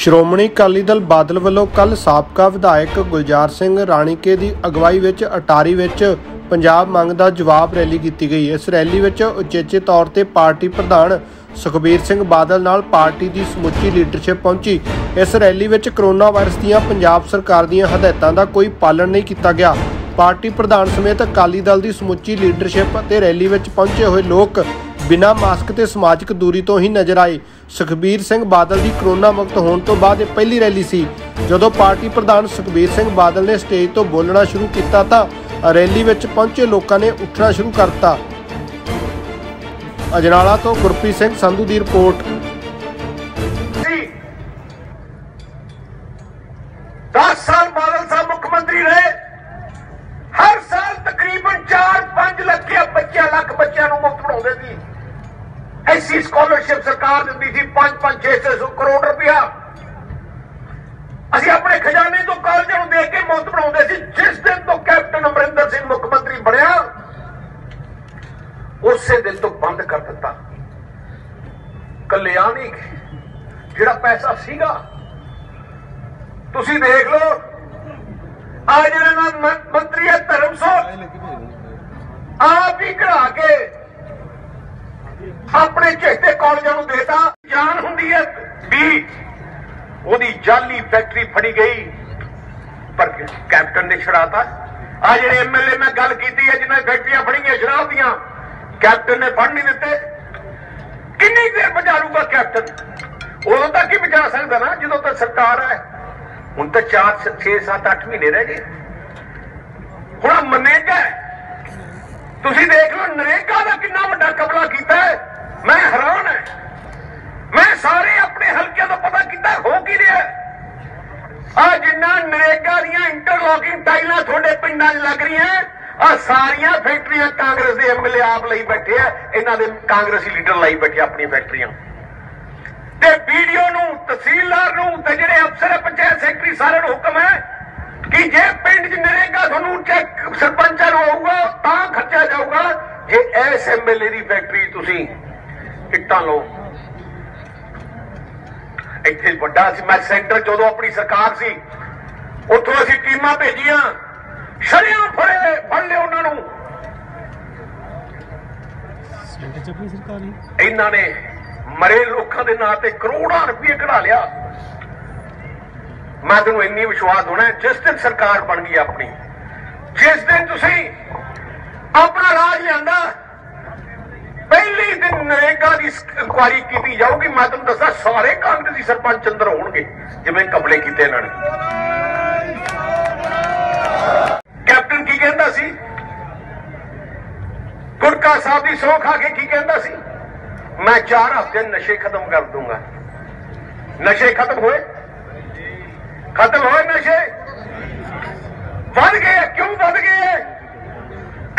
ਸ਼੍ਰੋਮਣੀ ਅਕਾਲੀ ਦਲ ਬਾਦਲ ਵੱਲੋਂ ਕੱਲ ਸਾਬਕਾ ਵਿਧਾਇਕ ਗੁਲਜ਼ਾਰ ਸਿੰਘ ਰਾਣੀਕੇ ਦੀ ਅਗਵਾਈ ਵਿੱਚ, ਅਟਾਰੀ ਵਿੱਚ ਪੰਜਾਬ ਮੰਗ ਦਾ ਜਵਾਬ ਰੈਲੀ ਕੀਤੀ ਗਈ। ਇਸ ਰੈਲੀ ਵਿੱਚ ਉਚੇਚੇ ਤੌਰ ਤੇ ਪਾਰਟੀ ਪ੍ਰਧਾਨ ਸੁਖਬੀਰ ਸਿੰਘ ਬਾਦਲ ਨਾਲ ਪਾਰਟੀ ਦੀ ਸਮੁੱਚੀ ਲੀਡਰਸ਼ਿਪ ਪਹੁੰਚੀ। ਇਸ ਰੈਲੀ ਵਿੱਚ ਕਰੋਨਾ ਵਾਇਰਸ ਦੀਆਂ ਪੰਜਾਬ ਸਰਕਾਰ ਦੀਆਂ ਹਦਾਇਤਾਂ ਦਾ ਕੋਈ ਪਾਲਣ ਨਹੀਂ ਕੀਤਾ ਗਿਆ। ਪਾਰਟੀ ਪ੍ਰਧਾਨ ਸਮੇਤ ਅਕਾਲੀ ਦਲ ਦੀ ਸਮੁੱਚੀ ਲੀਡਰਸ਼ਿਪ ਅਤੇ ਰੈਲੀ ਵਿੱਚ ਪਹੁੰਚੇ ਹੋਏ ਲੋਕ ਬਿਨਾਂ ਮਾਸਕ ਤੇ ਸਮਾਜਿਕ ਦੂਰੀ ਤੋਂ ਹੀ ਨਜ਼ਰ ਆਏ। ਸੁਖਬੀਰ ਸਿੰਘ ਬਾਦਲ ਦੀ ਕਰੋਨਾ ਮੁਕਤ ਹੋਣ ਤੋਂ ਬਾਅਦ ਇਹ ਪਹਿਲੀ ਰੈਲੀ ਸੀ। ਜਦੋਂ ਪਾਰਟੀ ਪ੍ਰਧਾਨ ਸੁਖਬੀਰ ਸਿੰਘ ਬਾਦਲ ਨੇ ਸਟੇਜ ਤੋਂ ਬੋਲਣਾ ਸ਼ੁਰੂ ਕੀਤਾ ਤਾਂ ਰੈਲੀ ਵਿੱਚ ਪਹੁੰਚੇ ਲੋਕਾਂ ਨੇ ਉੱਠਣਾ ਸ਼ੁਰੂ ਕਰ ਦਿੱਤਾ ਅਜਨਾਲਾ ਤੋਂ ਗੁਰਪ੍ਰੀਤ ਸਿੰਘ ਸੰਧੂ ਦੀ ਰਿਪੋਰਟ। ਕੇ ਸੀ, ਜਿਸ ਦਿਨ ਤੋਂ ਕੈਪਟਨ ਅਮਰਿੰਦਰ ਸਿੰਘ ਮੁੱਖ ਮੰਤਰੀ ਬਣਿਆ, ਉਸੇ ਦਿਨ ਤੋਂ ਬੰਦ ਕਰ ਦਿੱਤਾ। ਕਲਿਆਣੀ, ਜਿਹੜਾ ਪੈਸਾ ਸੀਗਾ, ਤੁਸੀਂ ਦੇਖ ਲਓ। ਆ ਜਿਹੜਾ ਨਾ ਮੰਤਰੀ ਹੈ ਧਰਮਸੋਤ ਆਪ ਹੀ ਘੜਾ ਕੇ ਆਪਣੇ ਚੇਤੇ ਕਾਲਜਾਂ ਨੂੰ ਦੇਤਾ। ਜਾਨ ਹੁੰਦੀ ਹੈ ਵੀ ਉਹਦੀ ਜਾਲੀ ਫੈਕਟਰੀ ਫੜੀ ਗਈ। ਪਰ ਕੈਪਟਨ ਨੇ ਛੜਾਤਾ ਆ ਜਿਹੜੇ ਐਮਐਲਏ ਮੈਂ ਗੱਲ ਕੀਤੀ ਹੈ ਜਿਨ੍ਹਾਂ ਫੈਕਟਰੀਆਂ ਫੜੀਆਂ ਸ਼ਰਾਬ ਦੀਆਂ ਕੈਪਟਨ ਨੇ ਫੜ ਨਹੀਂ ਦਿੱਤੇ। ਕਿੰਨੀ ਦੇਰ ਬਚਾਲੂਗਾ ਕੈਪਟਨ? ਉਦੋਂ ਤੱਕ ਹੀ ਬਚਾ ਸਕਦਾ ਨਾ, ਜਦੋਂ ਤੱਕ ਸਰਕਾਰ ਹੈ। ਹੁਣ ਤਾਂ 4 6 7 8 ਮਹੀਨੇ ਰਹਿ ਗਏ। ਹੁਣ ਮਨੇਗਾ ਤੁਸੀਂ ਦੇਖ ਲਓ, ਨਰੇਗਾ ਦਾ ਕਿੰਨਾ ਵੱਡਾ ਕਬਲਾ ਕੀਤਾ ਹੈ ਮੈਂ ਹੈਰਾਨ ਹੈ ਮੈਂ ਸਾਰੇ ਆਪਣੇ ਹਲਕਿਆਂ ਤੋਂ ਪਤਾ ਕੀਤਾ ਹੋ ਕੀ ਰਿਹਾ ਆ ਜਿੰਨਾ ਨਰੇਗਾ ਦੀਆਂ ਇੰਟਰਲੋਕਿੰਗ ਟਾਈਲਾਂ ਤੁਹਾਡੇ ਪਿੰਡਾਂ 'ਚ ਲੱਗ ਰਹੀਆਂ ਆ। ਸਾਰੀਆਂ ਫੈਕਟਰੀਆਂ ਕਾਂਗਰਸ ਦੇ ਐਮਐਲਏ ਆਪ ਲਈ ਬੈਠੇ ਆ। ਇਹਨਾਂ ਦੇ ਕਾਂਗਰਸੀ ਲੀਡਰ ਲਈ ਬੈਠੇ ਆਪਣੀਆਂ ਫੈਕਟਰੀਆਂ। ਤੇ ਵੀਡੀਓ ਨੂੰ, ਤਹਿਸੀਲਦਾਰ ਨੂੰ ਤੇ ਜਿਹੜੇ ਅਫਸਰ ਪੰਚਾਇਤ ਸੈਕਟਰੀ, ਸਾਰਿਆਂ ਨੂੰ ਹੁਕਮ ਹੈ ਕਿ ਜੇ ਪਿੰਡ 'ਚ ਨਰੇਗਾ ਤੁਹਾਨੂੰ ਚੈੱਕ ਸਰਪੰਚਾਂ ਨੂੰ ਆਊਗਾ, ਤਾਂ ਖਰਚਾ ਜਾਊਗਾ। ਜੇ ਐਸ ਐਮਐਲਏ ਦੀ ਫੈਕਟਰੀ ਤੁਸੀਂ ਟਿਕਟਾਂ ਲਓ। ਇੱਥੇ ਵੱਡਾ ਸੀ। ਮੈਂ ਸੈਂਟਰ ਜਦੋਂ ਆਪਣੀ ਸਰਕਾਰ ਸੀ, ਉੱਥੋਂ ਅਸੀਂ ਟੀਮਾਂ ਭੇਜੀਆਂ। ਸ਼ਰਿਆਂ ਫੜੇ ਫੜ ਲਿਓ ਉਹਨਾਂ ਨੂੰ। ਸੈਂਟਰ ਚ ਆਪਣੀ ਸਰਕਾਰ ਹੀ। ਇਹਨਾਂ ਨੇ ਮਰੇ ਲੋਕਾਂ ਦੇ ਨਾਂ ਤੇ ਕਰੋੜਾਂ ਰੁਪਏ ਕਢਾ ਲਿਆ। ਮੈਂ ਤੁਹਾਨੂੰ ਇੰਨੀ ਵਿਸ਼ਵਾਸ ਹੋਣਾ ਜਿਸ ਦਿਨ ਸਰਕਾਰ ਬਣ ਗਈ ਆਪਣੀ ਜਿਸ ਦਿਨ ਤੁਸੀਂ ਆਪਣਾ ਰਾਜ ਲਿਆਂਦਾ ਪਹਿਲੀ ਦਿਨ ਨਰੇਗਾ ਦੀ ਇਨਕੁਆਰੀ ਕੀਤੀ ਜਾਊਗੀ। ਮੈਂ ਤੁਹਾਨੂੰ ਦੱਸਾਂ ਸਾਰੇ ਕਾਂਗਰਸੀ ਸਰਪੰਚ ਅੰਦਰ ਹੋਣਗੇ ਜਿਵੇਂ ਕਬਲੇ ਕੀਤੇ ਇਹਨਾਂ ਨੇ ਕੈਪਟਨ ਕੀ ਕਹਿੰਦਾ ਸੀ ਗੁਰਕਾ ਸਾਹਿਬ ਦੀ ਸੌਂ ਖਾ ਕੇ ਕੀ ਕਹਿੰਦਾ ਸੀ? ਮੈਂ 4 ਹਫ਼ਤੇ ਨਸ਼ੇ ਖਤਮ ਕਰ ਦੂੰਗਾ। ਨਸ਼ੇ ਖਤਮ ਹੋਏ? ਖਤਮ ਹੋਏ ਨਸ਼ੇ? ਵੱਧ ਗਏ ਕਿਉਂ ਵੱਧ ਗਏ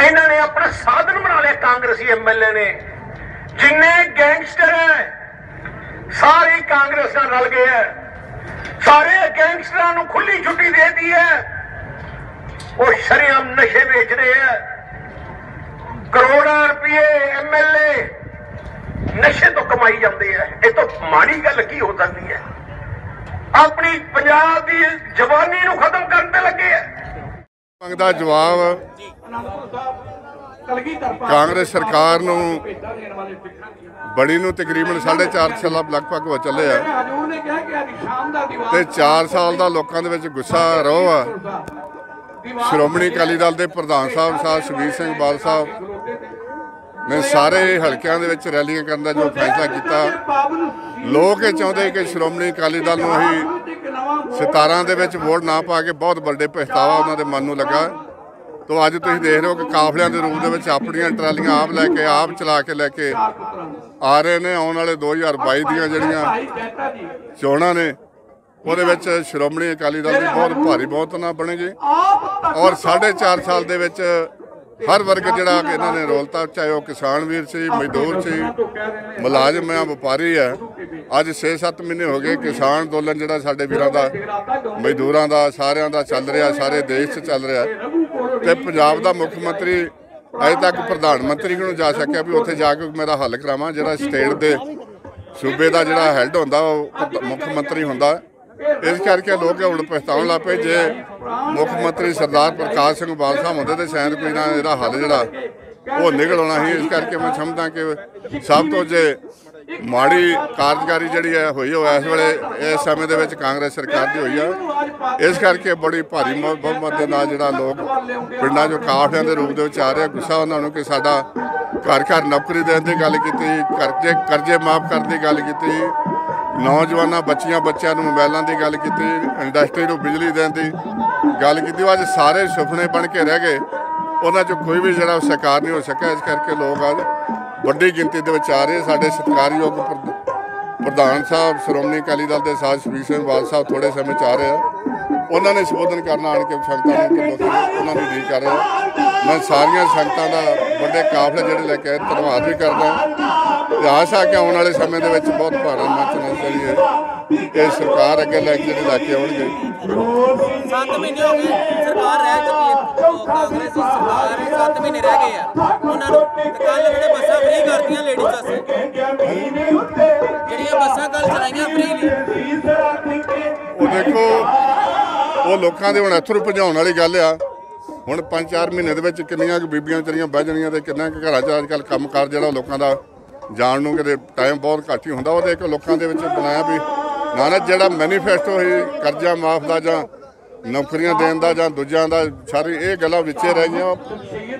ਇਹਨਾਂ ਨੇ ਆਪਣਾ ਸਾਧਨ ਬਣਾ ਲਿਆ ਕਾਂਗਰਸੀ ਐਮਐਲਏ ਨੇ। ਜਿੰਨੇ ਗੈਂਗਸਟਰ ਹੈ ਸਾਰੇ ਕਾਂਗਰਸ ਨਾਲ ਰਲ ਗਏ ਹੈ ਸਾਰੇ ਗੈਂਗਸਟਰਾਂ ਨੂੰ ਖੁੱਲੀ ਛੁੱਟੀ ਦੇ ਦਿੱਤੀ ਹੈ ਉਹ ਸ਼ਰੇਆਮ ਨਸ਼ੇ ਵੇਚ ਰਹੇ ਹੈ ਕਰੋੜਾਂ ਰੁਪਏ ਐਮਐਲਏ ਨਸ਼ੇ ਤੋਂ ਕਮਾਈ ਜਾਂਦੇ ਆ ਇਹ ਤੋਂ ਮਾੜੀ ਗੱਲ ਕੀ ਹੋ ਸਕਦੀ ਹੈ ਆਪਣੀ ਪੰਜਾਬ ਦੀ ਜਵਾਨੀ ਨੂੰ ਖਤਮ ਕਰਨ ਤੇ ਲੱਗੇ ਆ ਮੰਗ ਦਾ ਜਵਾਬ ਕਾਂਗਰਸ ਸਰਕਾਰ ਨੂੰ ਬੜੀ ਨੂੰ ਤਕਰੀਬਨ 4.5 ਸਾਲ ਲਗਭਗ ਹੋ ਚੱਲੇ ਆ ਤੇ 4 ਸਾਲ ਦਾ ਲੋਕਾਂ ਦੇ ਵਿੱਚ ਗੁੱਸਾ ਰੋ ਆ ਸ਼੍ਰੋਮਣੀ ਅਕਾਲੀ ਦਲ ਦੇ ਪ੍ਰਧਾਨ ਸਾਹਿਬ ਸਾਹਿਬ ਸੁਖਬੀਰ ਸਿੰਘ ਬਾਦਲ ਸਾਹਿਬ, ਨੇ ਸਾਰੇ ਹਲਕਿਆਂ ਦੇ ਵਿੱਚ ਰੈਲੀਆਂ ਕਰਨ ਦਾ ਜੋ ਫੈਸਲਾ ਕੀਤਾ। ਲੋਕ ਇਹ ਚਾਹੁੰਦੇ ਕਿ ਸ਼੍ਰੋਮਣੀ ਅਕਾਲੀ ਦਲ ਨੂੰ ਹੀ 17 ਦੇ ਵਿੱਚ ਵੋਟ ਨਾ ਪਾ ਕੇ ਬਹੁਤ ਵੱਡੇ ਪਛਤਾਵਾ ਉਹਨਾਂ ਦੇ ਮਨ ਨੂੰ ਲੱਗਾ। ਤੋ ਅੱਜ ਤੁਸੀਂ ਦੇਖ ਰਹੇ ਹੋ ਕਿ ਕਾਫਲਿਆਂ ਦੇ ਰੂਪ ਦੇ ਵਿੱਚ ਆਪਣੀਆਂ ਟਰਾਲੀਆਂ ਆਪ ਲੈ ਕੇ, ਆਪ ਚਲਾ ਕੇ ਲੈ ਕੇ ਆ ਰਹੇ ਨੇ। ਆਉਣ ਵਾਲੇ 2022 ਦੀਆਂ ਜਿਹੜੀਆਂ ਚੋਣਾਂ ਨੇ ਉਹਦੇ ਵਿੱਚ ਸ਼੍ਰੋਮਣੀ ਅਕਾਲੀ ਦਲ ਦੀ ਬਹੁਤ ਭਾਰੀ ਬਹੁਤ ਨਾ ਬਣੇਗੀ ਆਪ ਤੱਕ ਔਰ 4.5 ਸਾਲ ਦੇ ਵਿੱਚ ਹਰ ਵਰਗ ਜਿਹੜਾ ਇਹਨਾਂ ਨੇ ਰੋਲਤਾ, ਚਾਹੇ ਉਹ ਕਿਸਾਨ ਵੀਰ ਸੀ, ਮਜ਼ਦੂਰ ਸੀ, ਮੁਲਾਜ਼ਮ ਆ, ਵਪਾਰੀ ਆ। ਅੱਜ 6-7 ਮਹੀਨੇ ਹੋ ਗਏ ਕਿਸਾਨ ਅੰਦੋਲਨ ਜਿਹੜਾ ਸਾਡੇ ਵੀਰਾਂ ਦਾ, ਮਜ਼ਦੂਰਾਂ ਦਾ, ਸਾਰਿਆਂ ਦਾ ਚੱਲ ਰਿਹਾ, ਸਾਰੇ ਦੇਸ਼ 'ਚ ਚੱਲ ਰਿਹਾ। ਤੇ ਪੰਜਾਬ ਦਾ ਮੁੱਖ ਮੰਤਰੀ ਅਜੇ ਤੱਕ ਪ੍ਰਧਾਨ ਮੰਤਰੀ ਨੂੰ ਜਾ ਸਕਿਆ ਵੀ ਉੱਥੇ ਜਾ ਕੇ ਮੇਰਾ ਹੱਲ ਕਰਾਵਾਂ, ਜਿਹੜਾ ਸਟੇਟ ਦੇ ਸੂਬੇ ਦਾ ਜਿਹੜਾ ਹੈੱਡ ਹੁੰਦਾ, ਉਹ ਮੁੱਖ ਮੰਤਰੀ ਹੁੰਦਾ। ਇਸ ਕਰਕੇ ਲੋਕ ਹੁਣ ਪਛਤਾਉਣ ਲੱਗ ਪਏ ਜੇ ਮੁੱਖ ਮੰਤਰੀ ਸਰਦਾਰ ਪ੍ਰਕਾਸ਼ ਸਿੰਘ ਬਾਦਲ ਸਾਹਿਬ ਹੁੰਦੇ ਤੇ ਸ਼ਾਇਦ ਕੋਈ ਨਾ ਇਹਦਾ ਹੱਲ ਜਿਹੜਾ ਉਹ ਨਿਕਲ ਆਉਣਾ ਸੀ। ਇਸ ਕਰਕੇ ਮੈਂ ਸਮਝਦਾ ਕਿ ਸਭ ਤੋਂ ਜੇ ਮਾੜੀ ਕਾਰਜਕਾਰੀ ਜਿਹੜੀ ਹੈ ਹੋਈ ਉਹ ਇਸ ਵੇਲੇ ਇਸ ਸਮੇਂ ਦੇ ਵਿੱਚ ਕਾਂਗਰਸ ਸਰਕਾਰ ਦੀ ਹੋਈ ਆ। ਇਸ ਕਰਕੇ ਬੜੀ ਭਾਰੀ ਬਹੁਮਤ ਦੇ ਨਾਲ ਜਿਹੜਾ ਲੋਕ ਪਿੰਡਾਂ 'ਚੋਂ ਕਾਫਿਆਂ ਦੇ ਰੂਪ ਦੇ ਵਿੱਚ ਆ ਰਿਹਾ ਗੁੱਸਾ ਉਹਨਾਂ ਨੂੰ ਕਿ ਸਾਡਾ ਘਰ ਘਰ ਨੌਕਰੀ ਦੇਣ ਦੀ ਗੱਲ ਕੀਤੀ, ਕਰਜ਼ੇ ਕਰਜ਼ੇ ਮਾਫ ਕਰਨ ਦੀ ਗੱਲ ਕੀਤੀ। ਨੌਜਵਾਨਾਂ, ਬੱਚੀਆਂ, ਬੱਚਿਆਂ ਨੂੰ ਮੋਬਾਈਲਾਂ ਦੀ ਗੱਲ ਕੀਤੀ, ਇੰਡਸਟਰੀ ਨੂੰ ਬਿਜਲੀ ਦੇਣ ਦੀ ਗੱਲ ਕੀਤੀ, ਉਹ ਅੱਜ ਸਾਰੇ ਸੁਪਨੇ ਬਣ ਕੇ ਰਹਿ ਗਏ। ਉਹਨਾਂ 'ਚੋਂ ਕੋਈ ਵੀ ਜਿਹੜਾ ਸਾਕਾਰ ਨਹੀਂ ਹੋ ਸਕਿਆ। ਇਸ ਕਰਕੇ ਲੋਕ ਅੱਜ ਵੱਡੀ ਗਿਣਤੀ ਦੇ ਵਿੱਚ ਆ ਰਹੇ ਸਾਡੇ ਸਤਿਕਾਰਯੋਗ ਪ੍ਰਧਾਨ ਸਾਹਿਬ, ਸ਼੍ਰੋਮਣੀ ਅਕਾਲੀ ਦਲ ਦੇ ਸਾਥ ਸੁਖਬੀਰ ਸਿੰਘ ਬਾਦਲ ਸਾਹਿਬ ਥੋੜੇ ਸਮੇਂ ਚ ਆ ਰਹੇ ਆ। ਉਹਨਾਂ ਨੇ ਸੰਬੋਧਨ ਕਰਨਾ, ਆਣ ਕੇ ਸੰਗਤਾਂ ਨੂੰ ਕਿ ਉਹਨਾਂ ਦੀ ਉਡੀਕ ਕਰ ਰਿਹਾ ਮੈਂ ਸਾਰੀਆਂ ਸੰਗਤਾਂ ਦਾ ਵੱਡੇ ਕਾਫਲੇ ਜਿਹੜੇ ਲੈ ਕੇ ਧੰਨਵਾਦ ਵੀ ਕਰਦਾ। ਆਸ ਆ ਕਿ ਆਉਣ ਵਾਲੇ ਸਮੇਂ ਦੇ ਵਿੱਚ ਬਹੁਤ ਭਾਰਾ ਮੰਚ ਨਾਲ ਜਿਹੜੀ ਹੈ ਇਹ ਸਰਕਾਰ ਅੱਗੇ ਲੈ ਕੇ ਜਿਹੜੇ ਲੈ ਕੇ ਆਉਣਗੇ। 7 ਮਹੀਨੇ ਹੋ ਗਏ ਸਰਕਾਰ ਰਹਿ ਚੁੱਕੀ ਹੈ। ਉਹ ਕਾਂਗਰਸ ਦੀ ਸਰਕਾਰ ਹੈ 7 ਮਹੀਨੇ ਰਹਿ ਗਏ ਆ। ਉਹਨਾਂ ਨੂੰ ਕੱਲ ਜਿਹੜੇ ਬੱਸਾਂ ਫ੍ਰੀ ਕਰਤੀਆਂ ਲੇਡੀਜ਼ ਵਾਸਤੇ। ਜਿਹੜੀਆਂ ਬੱਸਾਂ ਕੱਲ ਚਲਾਈਆਂ ਫ੍ਰੀ ਨੇ। ਉਹ ਦੇਖੋ ਉਹ ਲੋਕਾਂ ਦੇ ਹੁਣ ਅਥਰੂ ਭਜਾਉਣ ਵਾਲੀ ਗੱਲ ਆ। ਹੁਣ 5-4 ਮਹੀਨੇ ਦੇ ਵਿੱਚ ਕਿੰਨੀਆਂ ਬੀਬੀਆਂ ਵਿਚਾਰੀਆਂ ਬਹਿ ਜਾਣੀਆਂ ਤੇ ਕਿੰਨਾ ਘਰਾਂ 'ਚ ਅੱਜ ਕੱਲ੍ਹ ਕੰਮਕਾਰ ਜਿਹੜਾ ਲੋਕਾਂ ਦਾ ਜਾਣ ਨੂੰ ਕਿਤੇ ਟਾਈਮ ਬਹੁਤ ਘੱਟ ਹੀ ਹੁੰਦਾ ਉਹਦੇ ਇੱਕ ਲੋਕਾਂ ਦੇ ਵਿੱਚ ਬਣਾਇਆ ਵੀ ਨਾ ਜਿਹੜਾ ਮੈਨੀਫੈਸਟੋ ਹੈ ਕਰਜ਼ਾ ਮਾਫ ਦਾ ਜਾਂ ਨੌਕਰੀਆਂ ਦੇਣ ਦਾ ਜਾਂ ਦੂਜਿਆਂ ਦਾ, ਸਾਰੀ ਇਹ ਗੱਲਾਂ ਵਿੱਚੇ ਰਹਿ ਗਈਆਂ।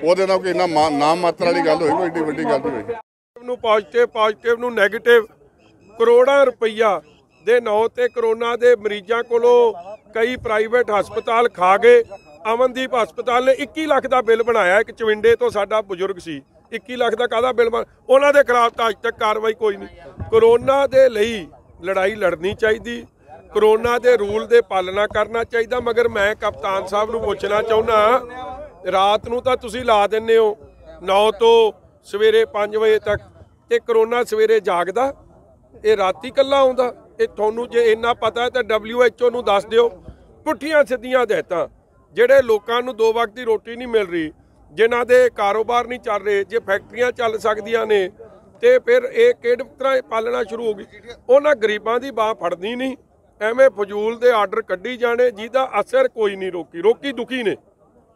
ਉਹਦੇ ਨਾਲ ਕੋਈ ਇੰਨਾ ਨਾਮ ਮਾਤਰ ਵਾਲੀ ਗੱਲ ਹੋਈ, ਕੋਈ ਏਡੀ ਵੱਡੀ ਗੱਲ ਨਹੀਂ ਹੋਈ। ਨੂੰ ਪੋਜ਼ਿਟਿਵ ਪੋਜ਼ਿਟਿਵ ਨੂੰ 네ਗੇਟਿਵ ਕਰੋੜਾਂ ਰੁਪਈਆ ਦੇ ਨਾਂ ਤੇ ਕਰੋਨਾ ਦੇ ਮਰੀਜ਼ਾਂ ਕੋਲੋਂ ਕਈ ਪ੍ਰਾਈਵੇਟ ਹਸਪਤਾਲ ਖਾ ਗਏ। ਅਮਨਦੀਪ ਹਸਪਤਾਲ ਨੇ 21 ਲੱਖ ਦਾ ਬਿੱਲ ਬਣਾਇਆ, ਇੱਕ ਚਵਿੰਡੇ ਤੋਂ ਸਾਡਾ ਬਜ਼ੁਰਗ ਸੀ। 21 ਲੱਖ ਦਾ ਕਾਹਦਾ ਬਿੱਲ ਬਣ ਉਹਨਾਂ ਦੇ ਖਿਲਾਫ ਤਾਂ ਅੱਜ ਤੱਕ ਕਾਰਵਾਈ ਕੋਈ ਨਹੀਂ। ਕਰੋਨਾ ਦੇ ਲਈ ਲੜਾਈ ਲੜਨੀ ਚਾਹੀਦੀ। ਕਰੋਨਾ ਦੇ ਰੂਲ ਦੇ ਪਾਲਣਾ ਕਰਨਾ ਚਾਹੀਦਾ, ਮਗਰ ਮੈਂ ਕਪਤਾਨ ਸਾਹਿਬ ਨੂੰ ਪੁੱਛਣਾ ਚਾਹੁੰਦਾ ਰਾਤ ਨੂੰ ਤਾਂ ਤੁਸੀਂ ਲਾ ਦਿੰਦੇ ਹੋ 9 ਤੋਂ ਸਵੇਰੇ 5 ਵਜੇ ਤੱਕ, ਤੇ ਕਰੋਨਾ ਸਵੇਰੇ ਜਾਗਦਾ, ਇਹ ਰਾਤੀ ਕੱਲਾ ਆਉਂਦਾ, ਇਹ ਤੁਹਾਨੂੰ ਜੇ ਇੰਨਾ ਪਤਾ ਹੈ ਤਾਂ WHO ਨੂੰ ਦੱਸ ਦਿਓ। ਪੁੱਠੀਆਂ ਸਿੱਧੀਆਂ ਹਦਾਇਤਾਂ, ਜਿਹੜੇ ਲੋਕਾਂ ਨੂੰ ਦੋ ਵਕਤ ਦੀ ਰੋਟੀ ਨਹੀਂ ਮਿਲ ਰਹੀ ਜਿਨ੍ਹਾਂ ਦੇ ਕਾਰੋਬਾਰ ਨਹੀਂ ਚੱਲ ਰਹੇ, ਜੇ ਫੈਕਟਰੀਆਂ ਚੱਲ ਸਕਦੀਆਂ ਨੇ, ਤੇ ਫਿਰ ਇਹ ਕਿਹੜੀ ਤਰ੍ਹਾਂ ਪਾਲਣਾ ਸ਼ੁਰੂ ਹੋ ਗਈ? ਉਹਨਾਂ ਗਰੀਬਾਂ ਦੀ ਬਾਹ ਫੜਨੀ ਨਹੀਂ, ਐਵੇਂ ਫਜ਼ੂਲ ਦੇ ਆਰਡਰ ਕੱਢੀ ਜਾਣੇ, ਜਿਹਦਾ ਅਸਰ ਕੋਈ ਨਹੀਂ ਰੋਕੀ। ਰੋਕੀ ਦੁਖੀ ਨੇ।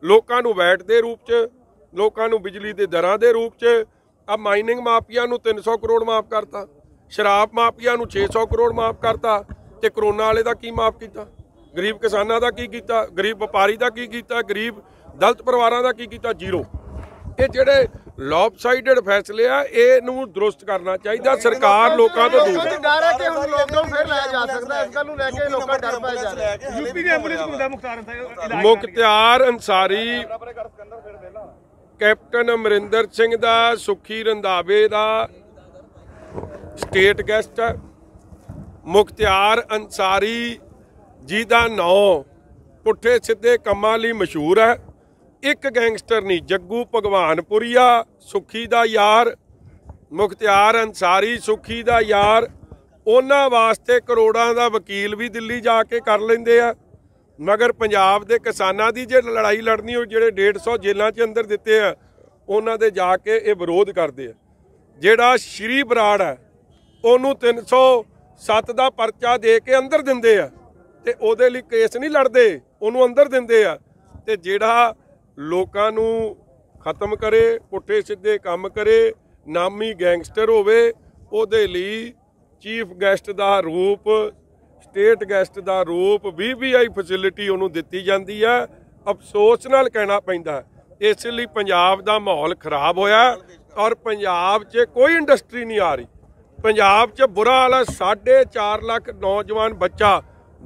ਲੋਕਾਂ ਨੂੰ ਵੈਟ ਦੇ ਰੂਪ 'ਚ, ਲੋਕਾਂ ਨੂੰ ਬਿਜਲੀ ਦੇ ਦਰਾਂ ਦੇ ਰੂਪ 'ਚ, ਆ ਮਾਈਨਿੰਗ ਮਾਫੀਆ ਨੂੰ 300 ਕਰੋੜ ਮਾਫ ਕਰਤਾ, ਸ਼ਰਾਬ ਮਾਫੀਆ ਨੂੰ 600 ਕਰੋੜ ਮਾਫ ਕਰਤਾ, ਤੇ ਕਰੋਨਾ ਵਾਲੇ ਦਾ ਕੀ ਮਾਫ ਕੀਤਾ? ਗਰੀਬ ਕਿਸਾਨਾਂ ਦਾ ਕੀ ਕੀਤਾ? ਗਰੀਬ ਵਪਾਰੀ ਦਾ ਕੀ ਕੀਤਾ? ਗਰੀਬ ਦਲਿਤ ਪਰਿਵਾਰਾਂ ਦਾ ਕੀ ਕੀਤਾ? ਜ਼ੀਰੋ। ਇਹ ਜਿਹੜੇ ਲੌਪਸਾਈਡਡ ਫੈਸਲੇ ਆ ਇਹ ਨੂੰ ਦਰੁਸਤ ਕਰਨਾ ਚਾਹੀਦਾ। ਸਰਕਾਰ ਲੋਕਾਂ ਤੋਂ ਦੂਰ ਹੈ। ਡਰ ਹੈ ਕਿ ਹੁਣ ਲੋਕਡਾਊਨ ਫਿਰ ਲਾਇਆ ਜਾ ਸਕਦਾ ਇਸ ਗੱਲ ਨੂੰ ਲੈ ਕੇ ਲੋਕਾਂ ਡਰ ਪਾਏ ਜਾ ਰਹੇ ਯੂਪੀ ਦੀ ਐਂਬੂਲੈਂਸ ਮੁੰਡਾ ਮੁਖਤਾਰ ਅੰਸਾਰੀ ਮੁਖਤਿਆਰ ਅੰਸਾਰੀ ਕੈਪਟਨ ਅਮਰਿੰਦਰ ਸਿੰਘ ਦਾ ਸੁਖੀ ਰੰਧਾਵੇ ਦਾ ਸਟੇਟ ਗੈਸਟ ਹੈ। ਮੁਖਤਿਆਰ ਅੰਸਾਰੀ ਜੀ ਦਾ ਨਾਂ ਪੁੱਠੇ ਸਿੱਧੇ ਕੰਮਾਂ ਲਈ ਮਸ਼ਹੂਰ ਹੈ। ਇੱਕ ਗੈਂਗਸਟਰ ਨਹੀਂ, ਜੱਗੂ ਭਗਵਾਨਪੁਰੀਆ ਸੁਖੀ ਦਾ ਯਾਰ, ਮੁਖਤਿਆਰ ਅੰਸਾਰੀ ਸੁਖੀ ਦਾ ਯਾਰ। ਉਹਨਾਂ ਵਾਸਤੇ ਕਰੋੜਾਂ ਦਾ ਵਕੀਲ ਵੀ ਦਿੱਲੀ ਜਾ ਕੇ ਕਰ ਲੈਂਦੇ ਆ। ਮਗਰ ਪੰਜਾਬ ਦੇ ਕਿਸਾਨਾਂ ਦੀ ਜੇ ਲੜਾਈ ਲੜਨੀ ਹੋ ਜਿਹੜੇ 150 ਜੇਲ੍ਹਾਂ 'ਚ ਅੰਦਰ ਦਿੱਤੇ ਆ, ਉਹਨਾਂ ਦੇ ਜਾ ਕੇ ਇਹ ਵਿਰੋਧ ਕਰਦੇ ਆ। ਜਿਹੜਾ ਸ਼੍ਰੀ ਬਰਾੜ ਹੈ ਉਹਨੂੰ 307 ਦਾ ਪਰਚਾ ਦੇ ਕੇ ਅੰਦਰ ਦਿੰਦੇ ਆ, ਤੇ ਉਹਦੇ ਲਈ ਕੇਸ ਨਹੀਂ ਲੜਦੇ, ਉਹਨੂੰ ਅੰਦਰ ਦਿੰਦੇ ਆ। ਤੇ ਜਿਹੜਾ ਲੋਕਾਂ ਨੂੰ ਖਤਮ ਕਰੇ, ਪੁੱਠੇ ਸਿੱਧੇ ਕੰਮ ਕਰੇ, ਨਾਮੀ ਗੈਂਗਸਟਰ ਹੋਵੇ, ਉਹਦੇ ਲਈ ਚੀਫ ਗੈਸਟ ਦਾ ਰੂਪ, ਸਟੇਟ ਗੈਸਟ ਦਾ ਰੂਪ ਵੀਵੀਆਈ ਫੈਸਿਲਿਟੀ ਉਹਨੂੰ ਦਿੱਤੀ ਜਾਂਦੀ ਹੈ ਅਫਸੋਸ ਨਾਲ ਕਹਿਣਾ ਪੈਂਦਾ। ਇਸ ਲਈ ਪੰਜਾਬ ਦਾ ਮਾਹੌਲ ਖਰਾਬ ਹੋਇਆ ਔਰ ਪੰਜਾਬ 'ਚ ਕੋਈ ਇੰਡਸਟਰੀ ਨਹੀਂ ਆ ਰਹੀ। ਪੰਜਾਬ 'ਚ ਬੁਰਾ ਹਾਲ ਹੈ 4.5 ਲੱਖ ਨੌਜਵਾਨ ਬੱਚਾ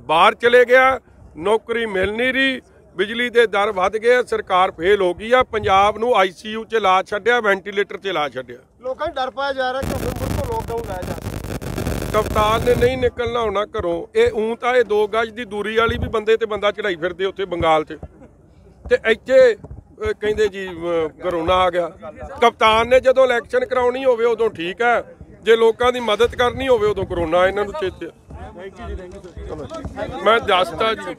ਬਾਹਰ ਚਲੇ ਗਿਆ, ਨੌਕਰੀ ਮਿਲ ਨਹੀਂ ਰਹੀ ਬਿਜਲੀ ਦੇ ਦਰ ਵੱਧ ਗਏ ਸਰਕਾਰ ਫੇਲ ਹੋ ਗਈ ਆ ਪੰਜਾਬ ਨੂੰ ਆਈਸੀਯੂ 'ਚ ਲਾ ਛੱਡਿਆ ਵੈਂਟੀਲੇਟਰ 'ਚ ਲਾ ਛੱਡਿਆ। ਲੋਕਾਂ ਨੂੰ ਡਰ ਪਾਇਆ ਜਾ ਰਿਹਾ ਕਿ ਹੁਣ ਮੁੜ ਤੋਂ ਲੋਕਡਾਊਨ ਲਾਇਆ ਜਾ ਕਪਤਾਨ ਨੇ ਨਹੀਂ ਨਿਕਲਣਾ ਹੋਣਾ ਘਰੋਂ ਇਹ ਉਂ ਤਾਂ ਇਹ 2 ਗਜ ਦੀ ਦੂਰੀ ਵਾਲੀ ਵੀ ਬੰਦੇ ਤੇ ਬੰਦਾ ਚੜਾਈ ਫਿਰਦੇ ਉੱਥੇ ਬੰਗਾਲ 'ਚ। ਤੇ ਇੱਥੇ ਕਹਿੰਦੇ ਜੀ ਕਰੋਨਾ ਆ ਗਿਆ। ਕਪਤਾਨ ਨੇ ਜਦੋਂ ਇਲੈਕਸ਼ਨ ਕਰਾਉਣੀ ਹੋਵੇ ਉਦੋਂ ਠੀਕ ਹੈ ਜੇ ਲੋਕਾਂ ਦੀ ਮਦਦ ਕਰਨੀ ਹੋਵੇ ਉਦੋਂ ਕਰੋਨਾ ਇਹਨਾਂ ਨੂੰ ਚੇਤੇ ਆ। ਮੈਂ ਦੱਸਤਾ ਜੀ।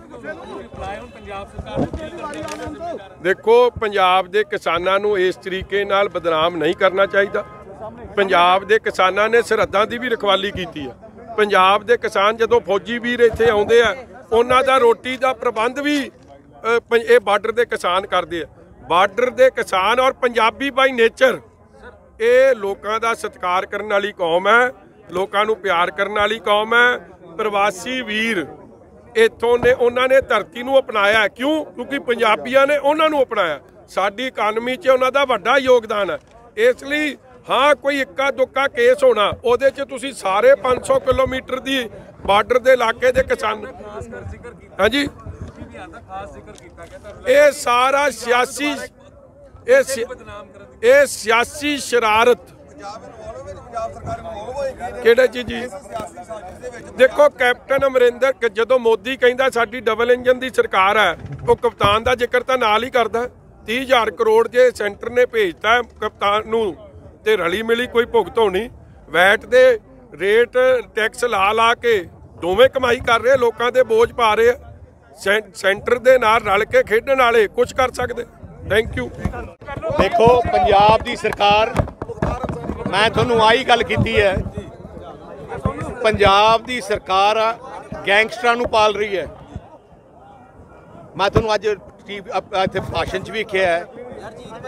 ਦੇਖੋ ਪੰਜਾਬ ਦੇ ਕਿਸਾਨਾਂ ਨੂੰ ਇਸ ਤਰੀਕੇ ਨਾਲ ਬਦਨਾਮ ਨਹੀਂ ਕਰਨਾ ਚਾਹੀਦਾ। ਪੰਜਾਬ ਦੇ ਕਿਸਾਨਾਂ ਨੇ ਸਰਹੱਦਾਂ ਦੀ ਵੀ ਰਖਵਾਲੀ ਕੀਤੀ ਆ। ਪੰਜਾਬ ਦੇ ਕਿਸਾਨ ਜਦੋਂ ਫੌਜੀ ਵੀਰ ਇੱਥੇ ਆਉਂਦੇ ਆ ਉਹਨਾਂ ਦਾ ਰੋਟੀ ਦਾ ਪ੍ਰਬੰਧ ਵੀ ਅ, ਇਹ ਬਾਰਡਰ ਦੇ ਕਿਸਾਨ ਕਰਦੇ ਆ। ਬਾਰਡਰ ਦੇ ਕਿਸਾਨ ਔਰ ਪੰਜਾਬੀ ਬਾਈ ਨੇਚਰ ਇਹ ਲੋਕਾਂ ਦਾ ਸਤਿਕਾਰ ਕਰਨ ਵਾਲੀ ਕੌਮ ਹੈ ਲੋਕਾਂ ਨੂੰ ਪਿਆਰ ਕਰਨ ਵਾਲੀ ਕੌਮ ਹੈ ਪ੍ਰਵਾਸੀ ਵੀਰ ਇੱਥੋਂ ਨੇ ਉਹਨਾਂ ਨੇ ਧਰਤੀ ਨੂੰ ਅਪਣਾਇਆ ਕਿਉਂ? ਕਿਉਂਕਿ ਪੰਜਾਬੀਆਂ ਨੇ ਉਹਨਾਂ ਨੂੰ ਅਪਣਾਇਆ। ਸਾਡੀ ਇਕਾਨਮੀ 'ਚ ਉਹਨਾਂ ਦਾ ਵੱਡਾ ਯੋਗਦਾਨ ਹੈ। ਇਸ ਲਈ ਹਾਂ, ਕੋਈ ਇੱਕਾ ਦੁੱਕਾ ਕੇਸ ਹੋਣਾ, ਉਹਦੇ 'ਚ ਤੁਸੀਂ ਸਾਰੇ 500 ਕਿਲੋਮੀਟਰ ਦੀ ਬਾਰਡਰ ਦੇ ਇਲਾਕੇ ਦੇ ਕਿਸਾਨ ਹਾਂਜੀ? ਇਹ ਸਾਰਾ ਸਿਆਸੀ ਇਹ ਇਹ ਸਿਆਸੀ ਸ਼ਰਾਰਤ ਕਿਹੜੇ ਚੀਜ਼ ਜੀ ਦੇਖੋ ਕੈਪਟਨ ਅਮਰਿੰਦਰ ਜਦੋਂ ਮੋਦੀ ਕਹਿੰਦਾ ਸਾਡੀ ਡਬਲ ਇੰਜਨ ਦੀ ਸਰਕਾਰ ਹੈ ਉਹ ਕਪਤਾਨ ਦਾ ਜ਼ਿਕਰ ਤਾਂ ਨਾਲ ਹੀ ਕਰਦਾ 30000 ਕਰੋੜ ਜੇ ਸੈਂਟਰ ਨੇ ਭੇਜਤਾ ਹੈ ਕਪਤਾਨ ਨੂੰ ਤੇ ਰਲੀ ਮਿਲੀ ਕੋਈ ਭੁਗਤ ਹੋਣੀ ਵੈਟ ਦੇ ਰੇਟ ਟੈਕਸ ਲਾ ਲਾ ਕੇ ਦੋਵੇਂ ਕਮਾਈ ਕਰ ਰਹੇ ਲੋਕਾਂ ਦੇ ਬੋਝ ਪਾ ਰਹੇ ਸੈਂਟਰ ਦੇ ਨਾਲ ਰਲ ਕੇ ਖੇਡਣ ਵਾਲੇ ਕੁਝ ਕਰ ਸਕਦੇ। ਥੈਂਕ ਯੂ ਦੇਖੋ ਪੰਜਾਬ ਦੀ ਸਰਕਾਰ ਮੈਂ ਤੁਹਾਨੂੰ ਆਹੀ ਗੱਲ ਕੀਤੀ ਹੈ। ਪੰਜਾਬ ਦੀ ਸਰਕਾਰ ਆ, ਗੈਂਗਸਟਰਾਂ ਨੂੰ ਪਾਲ ਰਹੀ ਹੈ। ਮੈਂ ਤੁਹਾਨੂੰ ਅੱਜ ਟੀਵੀ ਅਪ- ਇੱਥੇ ਭਾਸ਼ਣ 'ਚ ਵੀ ਕਿਹਾ ਹੈ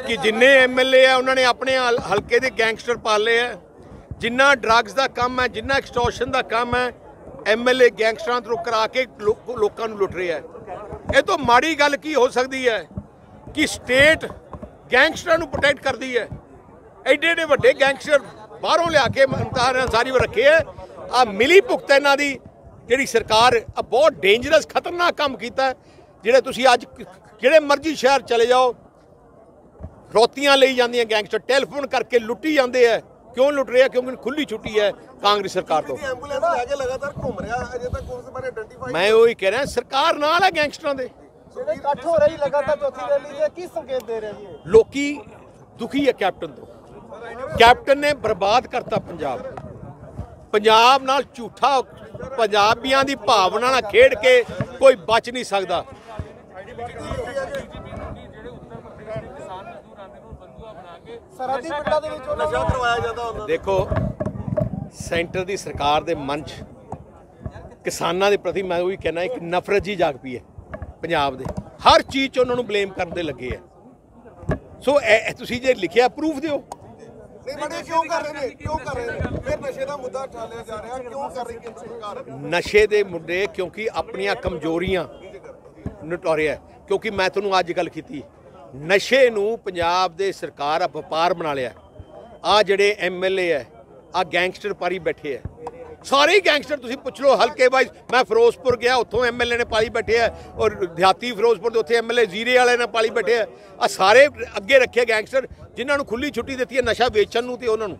ਕਿ ਜਿੰਨੇ ਐਮਐਲਏ ਆ ਉਹਨਾਂ ਨੇ ਆਪਣੇ ਹਲਕੇ ਦੇ ਗੈਂਗਸਟਰ ਪਾਲੇ ਆ ਜਿੰਨਾ ਡਰੱਗਸ ਦਾ ਕੰਮ ਹੈ ਜਿੰਨਾ ਐਕਸਟੋਰਸ਼ਨ ਦਾ ਕੰਮ ਹੈ ਐਮਐਲਏ ਗੈਂਗਸਟਰਾਂ ਤੋਂ ਕਰਾ ਕੇ ਲੋਕਾਂ ਨੂੰ ਲੁੱਟ ਰਿਹਾ ਹੈ। ਇਹ ਤੋਂ ਮਾੜੀ ਗੱਲ ਕੀ ਹੋ ਸਕਦੀ ਹੈ ਕਿ ਸਟੇਟ ਗੈਂਗਸਟਰਾਂ ਨੂੰ ਪ੍ਰੋਟੈਕਟ ਕਰਦੀ ਹੈ? ਐਡੇ ਐਡੇ ਵੱਡੇ ਗੈਂਗਸਟਰ ਬਾਹਰੋਂ ਲਿਆ ਕੇ ਮਮਤਾਰ ਅੰਸਾਰੀ ਵ ਰੱਖੇ ਆ। ਆ ਮਿਲੀ ਭੁਗਤ ਇਹਨਾਂ ਦੀ ਜਿਹੜੀ ਸਰਕਾਰ ਆ ਬਹੁਤ ਡੇਂਜਰਸ ਖਤਰਨਾਕ ਕੰਮ ਕੀਤਾ ਹੈ। ਜਿਹੜੇ ਤੁਸੀਂ ਅੱਜ ਕ- ਜਿਹੜੇ ਮਰਜ਼ੀ ਸ਼ਹਿਰ ਚਲੇ ਜਾਓ ਰੋਤੀਆਂ ਲਈ ਜਾਂਦੀਆਂ ਗੈਂਗਸਟਰ ਟੈਲੀਫੋਨ ਕਰਕੇ ਲੁੱਟੀ ਜਾਂਦੇ ਆ। ਕਿਉਂ ਲੁੱਟ ਰਹੇ ਕਿਉਂਕਿ ਖੁੱਲੀ ਛੁੱਟੀ ਹੈ ਕਾਂਗਰਸ ਸਰਕਾਰ ਤੋਂ। ਐਂਬੂਲੈਂਸ ਲੈ ਕੇ ਲਗਾਤਾਰ ਘੁੰਮ ਰਿਹਾ ਅਜੇ ਤੱਕ ਉਸ ਬਾਰੇ ਆਇਡੈਂਟੀਫਾਈ ਮੈਂ ਉਹੀ ਕਹਿ ਰਿਹਾ ਸਰਕਾਰ ਨਾਲ ਹੈ ਗੈਂਗਸਟਰਾਂ ਦੇ। ਜਿਹੜੇ ਇਕੱਠ ਹੋ ਰਹੀ ਲਗਾਤਾਰ ਚੌਥੀ ਰੈਲੀ ਦੇ ਕੀ ਸੰਕੇਤ ਦੇ ਰਿਹਾ? ਲੋਕੀ ਦੁਖੀ ਹੈ ਕੈਪਟਨ ਤੋਂ। ਕੈਪਟਨ ਨੇ ਬਰਬਾਦ ਕਰਤਾ ਪੰਜਾਬ। ਪੰਜਾਬ ਨਾਲ ਝੂਠਾ ਪੰਜਾਬੀਆਂ ਦੀ ਭਾਵਨਾ ਨਾਲ ਖੇਡ ਕੇ ਕੋਈ ਬਚ ਨਹੀਂ ਸਕਦਾ। ਸਰਹੱਦੀ ਪਿੰਡਾਂ ਦੇ ਵਿੱਚ ਉਹਨਾਂ ਨਸ਼ਾ ਕਰਵਾਇਆ ਜਾਂਦਾ ਉਹਨਾਂ ਦੇਖੋ ਸੈਂਟਰ ਦੀ ਸਰਕਾਰ ਦੇ ਮਨ 'ਚ ਕਿਸਾਨਾਂ ਦੇ ਪ੍ਰਤੀ ਮੈਂ ਉਹੀ ਕਹਿਣਾ ਇੱਕ ਨਫ਼ਰਤ ਜੀ ਜਾਗ ਪਈ ਹੈ ਪੰਜਾਬ ਦੇ। ਹਰ ਚੀਜ਼ 'ਚ ਉਹਨਾਂ ਨੂੰ ਬਲੇਮ ਕਰਨ ਦੇ ਲੱਗੇ ਆ ਸੋ ਇਹ ਤੁਸੀਂ ਜੇ ਲਿਖਿਆ ਪ੍ਰੂਫ ਦਿਓ। ਨਹੀਂ ਬੜੇ ਕਿਉਂ ਕਰ ਰਹੇ ਨੇ? ਕਿਉਂ ਕਰ ਰਹੇ ਨੇ? ਫਿਰ ਨਸ਼ੇ ਦਾ ਮੁੱਦਾ ਠਾਲਿਆ ਜਾ ਰਿਹਾ। ਕਿਉਂ ਕਰ ਰਹੀ ਕੇਂਦਰ ਸਰਕਾਰ? ਨਸ਼ੇ ਦੇ ਮੁੱਦੇ ਕਿਉਂਕਿ ਆਪਣੀਆਂ ਕਮਜ਼ੋਰੀਆਂ ਨਟੋਰਿਆ ਕਿਉਂਕਿ ਮੈਂ ਤੁਹਾਨੂੰ ਅੱਜ ਗੱਲ ਕੀਤੀ। ਨਸ਼ੇ ਨੂੰ ਪੰਜਾਬ ਦੇ ਸਰਕਾਰ ਆ ਵਪਾਰ ਬਣਾ ਲਿਆ। ਆ ਜਿਹੜੇ ਐਮਐਲਏ ਐ, ਆ ਗੈਂਗਸਟਰ ਪਾਰੀ ਬੈਠੇ ਐ। ਸਾਰੇ ਹੀ ਗੈਂਗਸਟਰ ਤੁਸੀਂ ਪੁੱਛ ਲਓ, ਹਲਕੇ ਵਾਈਜ਼। ਮੈਂ ਫਿਰੋਜ਼ਪੁਰ ਗਿਆ, ਉੱਥੋਂ ਐਮਐਲਏ ਨੇ ਪਾਲੀ ਬੈਠੇ ਐ ਔਰ ਦਿਹਾਤੀ ਫਿਰੋਜ਼ਪੁਰ ਦੇ ਉੱਥੇ ਐਮਐਲਏ ਜ਼ੀਰੇ ਵਾਲੇ ਨੇ ਪਾਲੀ ਬੈਠੇ ਐ ਆ ਸਾਰੇ ਅੱਗੇ ਰੱਖੇ ਗੈਂਗਸਟਰ, ਜਿਨ੍ਹਾਂ ਨੂੰ ਖੁੱਲੀ ਛੁੱਟੀ ਦਿੱਤੀ ਹੈ ਨਸ਼ਾ ਵੇਚਣ ਨੂੰ ਤੇ ਉਹਨਾਂ ਨੂੰ।